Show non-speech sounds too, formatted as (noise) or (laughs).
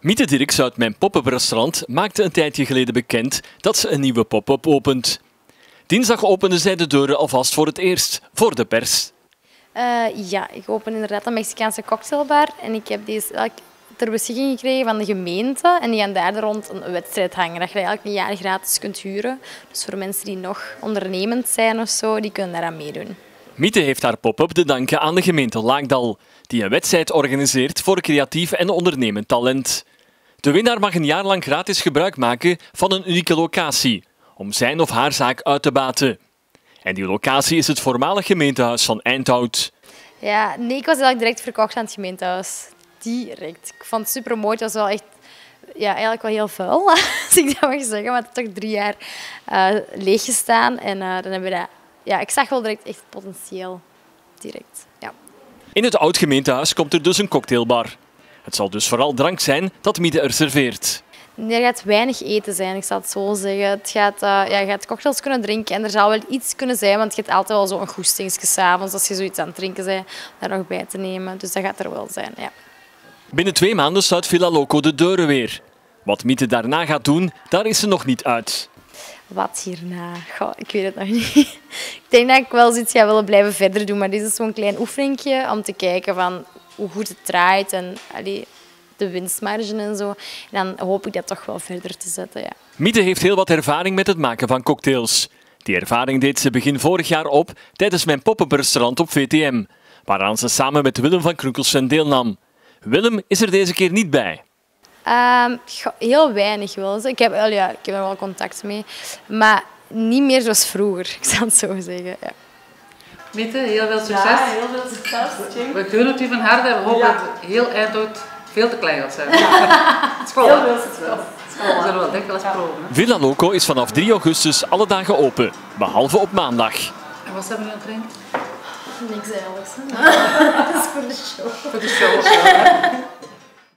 Miete Dirks uit Mijn Pop-up Restaurant maakte een tijdje geleden bekend dat ze een nieuwe pop-up opent. Dinsdag opende zij de deuren alvast voor het eerst, voor de pers. Uh, ja, ik open inderdaad een Mexicaanse cocktailbar en ik heb deze ter beschikking gekregen van de gemeente en die gaan daar rond een wedstrijd hangen, dat je eigenlijk jaar gratis kunt huren. Dus voor mensen die nog ondernemend zijn of zo, die kunnen daaraan meedoen. Miete heeft haar pop-up te danken aan de gemeente Laagdal, die een wedstrijd organiseert voor creatief en ondernemend talent. De winnaar mag een jaar lang gratis gebruik maken van een unieke locatie, om zijn of haar zaak uit te baten. En die locatie is het voormalig gemeentehuis van Eindhout. Ja, nee, ik was eigenlijk direct verkocht aan het gemeentehuis. Direct. Ik vond het super mooi. Het was wel echt, ja, eigenlijk wel heel vuil, (laughs) als ik dat mag zeggen. Maar het heeft toch drie jaar uh, leeg gestaan. En uh, dan hebben we dat, ja, ik zag wel direct echt potentieel. Direct, ja. In het oud gemeentehuis komt er dus een cocktailbar. Het zal dus vooral drank zijn dat Miede er serveert. Er gaat weinig eten zijn, ik zal het zo zeggen. Het gaat, uh, ja, je gaat cocktails kunnen drinken en er zal wel iets kunnen zijn, want je hebt altijd wel zo'n goestingsje s'avonds als je zoiets aan het drinken bent, daar nog bij te nemen. Dus dat gaat er wel zijn, ja. Binnen twee maanden sluit Villa Loco de deuren weer. Wat Miete daarna gaat doen, daar is ze nog niet uit. Wat hierna? Goh, ik weet het nog niet. (laughs) ik denk dat ik wel zoiets ga willen blijven verder doen, maar dit is zo'n klein oefeningje om te kijken van hoe goed het draait en allee, de winstmarge en zo. En dan hoop ik dat toch wel verder te zetten. Ja. Miete heeft heel wat ervaring met het maken van cocktails. Die ervaring deed ze begin vorig jaar op tijdens mijn restaurant op VTM, waaraan ze samen met Willem van Krunkelsven deelnam. Willem is er deze keer niet bij. Um, heel weinig wel. Ik heb, ja, ik heb er wel contact mee, maar niet meer zoals vroeger, ik zal het zo zeggen. Ja. Miete, heel veel succes. Ja, heel veel succes. We kunnen het u van harte en we hopen dat het heel eind veel te klein gaat zijn. (laughs) School. Heel veel succes. We zullen wel dikwijls proben. Villa Loco is vanaf 3 augustus alle dagen open, behalve op maandag. En wat hebben we aan het drinken? Niks eigenlijk. (laughs) (laughs) Dat is voor de show. Voor de show.